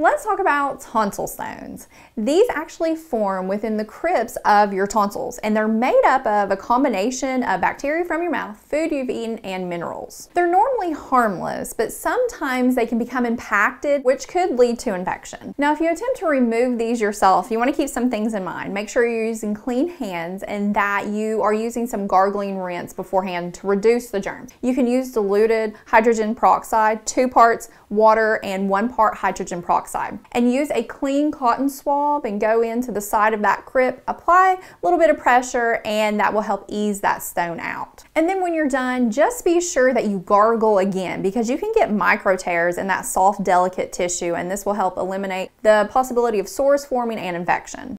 Let's talk about tonsil stones. These actually form within the crypts of your tonsils and they're made up of a combination of bacteria from your mouth, food you've eaten, and minerals. They're normally harmless, but sometimes they can become impacted, which could lead to infection. Now, if you attempt to remove these yourself, you want to keep some things in mind. Make sure you're using clean hands and that you are using some gargling rinse beforehand to reduce the germs. You can use diluted hydrogen peroxide, two parts water and one part hydrogen peroxide and use a clean cotton swab and go into the side of that crypt, apply a little bit of pressure and that will help ease that stone out. And then when you're done, just be sure that you gargle again because you can get micro tears in that soft, delicate tissue and this will help eliminate the possibility of sores forming and infection.